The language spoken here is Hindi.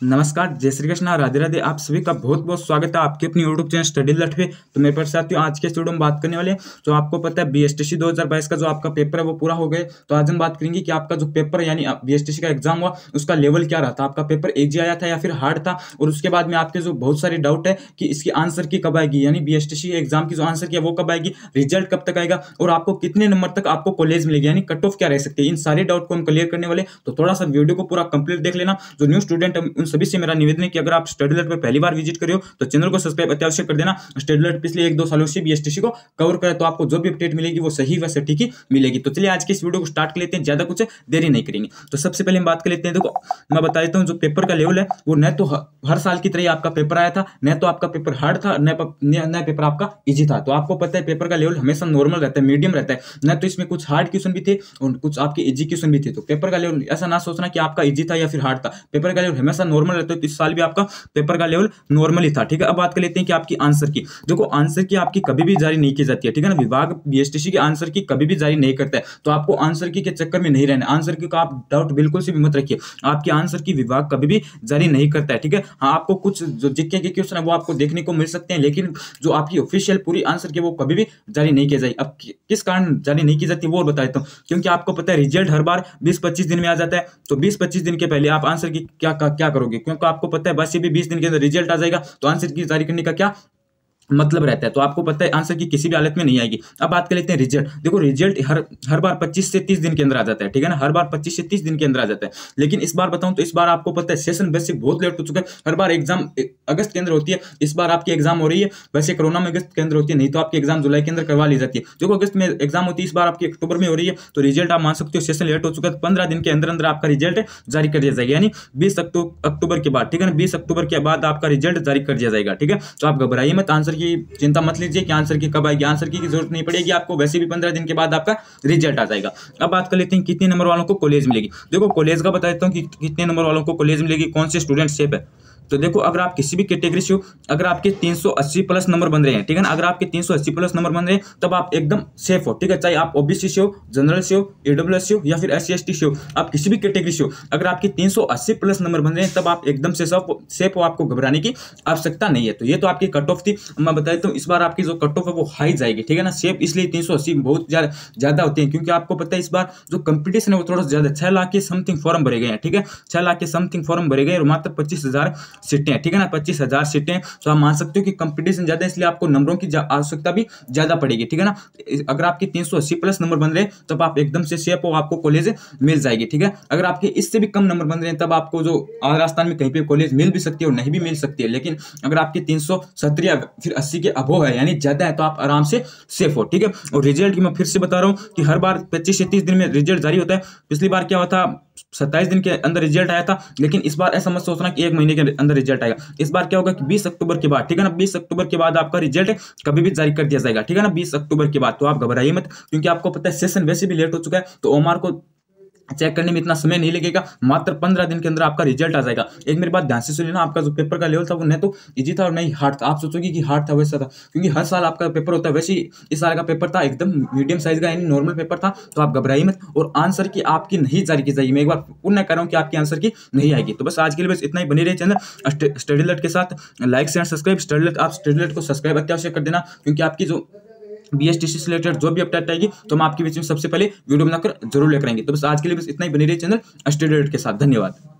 नमस्कार, जय श्री कृष्णा, राधे राधे, आप सभी का बहुत बहुत स्वागत है आपके अपनी यूट्यूब चैनल स्टडी लट पे। तो मेरे पास साथियों, आज के स्टूडियो में बात करने वाले जो आपको पता है बीएसटीसी 2022 का जो आपका पेपर है, वो पूरा हो गए तो आज हम बात करेंगे कि आपका जो पेपर यानी बीएसटीसी का एग्ज़ाम हुआ, उसका लेवल क्या रहा था? आपका पेपर एजी आया था या फिर हार्ड था? और उसके बाद में आपके जो बहुत सारे डाउट है कि इसकी आंसर की कब आएगी? यानी बीएसटीसी एग्ज़ाम की जो आंसर की वो कब आएगी? रिज़ल्ट कब तक आएगा? और आपको कितने नंबर तक आपको कॉलेज मिलेगी? यानी कट ऑफ़ क्या रह सकते हैं? इन सारे डाउट को हम क्लियर करने वाले तो थोड़ा सा वीडियो को पूरा कंप्लीट देख लेना। जो न्यू स्टूडेंट सभी से मेरा निवेदन है कि अगर आप स्टडी लेट पर पहली बार विज़िट करियो तो चैनल को सब्सक्राइब अत्यावश्यक कर देना। स्टडी लेट पिछले एक दो सालों से बीएसटीसी को कवर करे तो आपको जो भी अपडेट मिलेगी, वो सही व सटीक ही मिलेगी। तो चलिए आज के इस वीडियो को स्टार्ट कर लेते हैं। ज़्यादा कुछ देरी नहीं करेंगे। तो सबसे पहले हम बात कर लेते हैं। देखो, मैं बता देता हूँ, जो पेपर का लेवल है, वो न तो हर साल की तरह आपका पेपर आया था, न तो आपका पेपर हार्ड था, न पेपर आपका इजी था। तो आपको पता है पेपर का लेवल हमेशा नॉर्मल रहता है मीडियम रहता है। न तो इसमें कुछ हार्ड क्वेश्चन भी थे और कुछ आपके इजी क्वेश्चन भी थे। तो पेपर का लेवल ऐसा ना सोचना कि आपका इजी था या फिर हार्ड था। पेपर का लेवल हमेशा नॉर्मल रहता है तो इस साल भी आपका पेपर का लेवल नॉर्मल ही था, ठीक है? अब बात कर लेते हैं कि आपकी आंसर की। देखो आंसर की आपकी कभी भी जारी नहीं की जाती है, ठीक है ना? विभाग बीएसटीसी की आंसर की कभी भी जारी नहीं करता है तो आपको आंसर की के चक्कर में नहीं रहना आंसर की का आप डाउट बिल्कुल से भी मत रखिए। आपकी आंसर की विभाग कभी भी जारी नहीं करता है, ठीक है? हाँ आपको कुछ जो जिक्के के क्वेश्चन है, वो आपको देखने को मिल सकते हैं, लेकिन जो आपकी ऑफिशियल पूरी आंसर की, वो कभी भी जारी नहीं की जाएगी। अब किस कारण जारी नहीं की जाती वो बता देता हूँ, क्योंकि आपको पता है रिज़ल्ट हर बार बीस पच्चीस दिन में आ जाता है तो बीस पच्चीस दिन के पहले आप आंसर की क्या क्या करोगे? क्योंकि आपको पता है, बस ये भी बीस दिन के अंदर रिज़ल्ट आ जाएगा। तो आंसर की जारी करने का क्या? मतलब रहता है। तो आपको पता है आंसर की किसी भी हालत में नहीं आएगी। अब बात कर लेते हैं रिज़ल्ट देखो रिज़ल्ट हर हर बार 25 से 30 दिन के अंदर आ जाता है, ठीक है ना? हर बार 25 से 30 दिन के अंदर आ जाता है। लेकिन इस बार बताऊँ तो इस बार आपको पता है सेशन वैसे बहुत लेट हो चुका है। हर बार एग्ज़ाम अगस्त के अंदर होती है, इस बार आपकी एग्ज़ाम हो रही है। वैसे कोरोना में अगस्त के अंदर होती है, नहीं तो आपकी एग्ज़ाम जुलाई के अंदर करवा ली जाती है। देखो, अगस्त में एग्ज़ाम होती है, इस बार आपकी अक्टूबर में हो रही है। तो रिज़ल्ट आप मान सकते हो सेशन लेट हो चुका है। पंद्रह दिन के अंदर अंदर आपका रिज़ल्ट जारी कर दिया जाएगा। यानी बीस अक्टूबर के बाद, ठीक है ना? बीस अक्टूबर के बाद आपका रिज़ल्ट जारी कर दिया जाएगा, ठीक है? तो आप घबराइए मत आंसर की चिंता मत लीजिए कि आंसर की कब आएगी, आंसर की ज़रूरत नहीं पड़ेगी आपको, वैसे भी पंद्रह दिन के बाद आपका रिज़ल्ट आ जाएगा। अब बात कर लेते हैं कितने नंबर वालों को कॉलेज मिलेगी। देखो कॉलेज का बता देता हूँ कि कितने नंबर वालों को कॉलेज मिलेगी, कौन से स्टूडेंट सेफ़ है? तो देखो, अगर आप किसी भी कैटेगरी से हो, अगर आपके 380 प्लस नंबर बन रहे हैं, ठीक है ना? अगर आपके 380 प्लस नंबर बन रहे हैं, तब आप एकदम सेफ़ हो, ठीक है? चाहे आप ओबीसी से हो जनरल से हो ईडब्ल्यू से हो, या फिर एस सी से हो, आप किसी भी कैटेगरी से हो, अगर आपके 380 प्लस नंबर बन रहे हैं, तब आप एकदम से सब सेफ़ हो आपको घबराने की आवश्यकता नहीं है। तो ये तो आपकी कट ऑफ़ थी। मैं बता देता हूँ, इस बार आपकी जो कट ऑफ़ है वो हाई जाएगी, ठीक है ना? सेफ़ इसलिए तीन बहुत ज़्यादा होती है, क्योंकि आपको पता है इस बार जो कंपटीशन है वो थोड़ा ज़्यादा, छह लाख के समथिंग फॉर्म भरे गए हैं, ठीक है? छह लाख के समथिंग फॉर्म भरे गए और मात्र पच्चीस हज़ार सीटें ठीक है ना? पच्चीस हज़ार सीटें तो आप मान सकते हो कि कंपटीशन ज़्यादा है, इसलिए आपको नंबरों की आवश्यकता भी ज़्यादा पड़ेगी, ठीक है ना? अगर आपके तीन सौ अस्सी प्लस नंबर बन रहे तब आप एकदम से सेफ़ हो, आपको कॉलेज मिल जाएगी, ठीक है? अगर आपके इससे भी कम नंबर बन रहे हैं, तब आपको जो राजस्थान में कहीं पे कॉलेज मिल भी सकती है और नहीं भी मिल सकती है। लेकिन अगर आपके तीन सौ या फिर अस्सी के अभो है, यानी ज़्यादा है तो आप आराम से सेफ़ हो, ठीक है? और रिज़ल्ट की मैं फिर से बता रहा हूँ कि हर बार पच्चीस से तीस दिन में रिज़ल्ट जारी होता है। पिछली बार क्या हुआ था? सत्ताईस दिन के अंदर रिज़ल्ट आया था, लेकिन इस बार ऐसा मत सोचना कि एक महीने के अंदर रिज़ल्ट आएगा। इस बार क्या होगा कि बीस अक्टूबर के बाद, ठीक है ना? बीस अक्टूबर के बाद आपका रिज़ल्ट कभी भी जारी कर दिया जाएगा, ठीक है ना? बीस अक्टूबर के बाद तो आप घबराइए मत, क्योंकि आपको पता है सेशन वैसे भी लेट हो चुका है तो ओमार को चेक करने में इतना समय नहीं लगेगा, मात्र पंद्रह दिन के अंदर आपका रिज़ल्ट आ जाएगा। एक मेरी बात ध्यान से सुनिए ना, आपका जो पेपर का लेवल था वो नहीं तो इजी था और नहीं हार्ड था। आप सोचोगे कि हार्ड था, वैसा था, क्योंकि हर साल आपका पेपर होता है, वैसे ही इस साल का पेपर था, एकदम मीडियम साइज़ का, यानी नॉर्मल पेपर था तो आप घबराइए मत। और आंसर की आपकी नहीं जारी की जाएगी। मैं एक बार पुण्य कर रहा हूँ कि आपकी आंसर की नहीं आएगी। तो बस आज के लिए बस इतना ही। बनी रहे चैनल स्टडी के साथ। लाइक शेयर सब्सक्राइब स्टडी आप स्टडी को सब्सक्राइब अत्यावश्यक कर देना, क्योंकि आपकी जो बी एस टी सी से रिलेटेड जो भी अपडेट आएगी तो हम आपके बीच में सबसे पहले वीडियो बनाकर ज़रूर लेकर आएँगे। तो बस आज के लिए बस इतना ही। बनी रही चैनल स्टेडियट के साथ। धन्यवाद।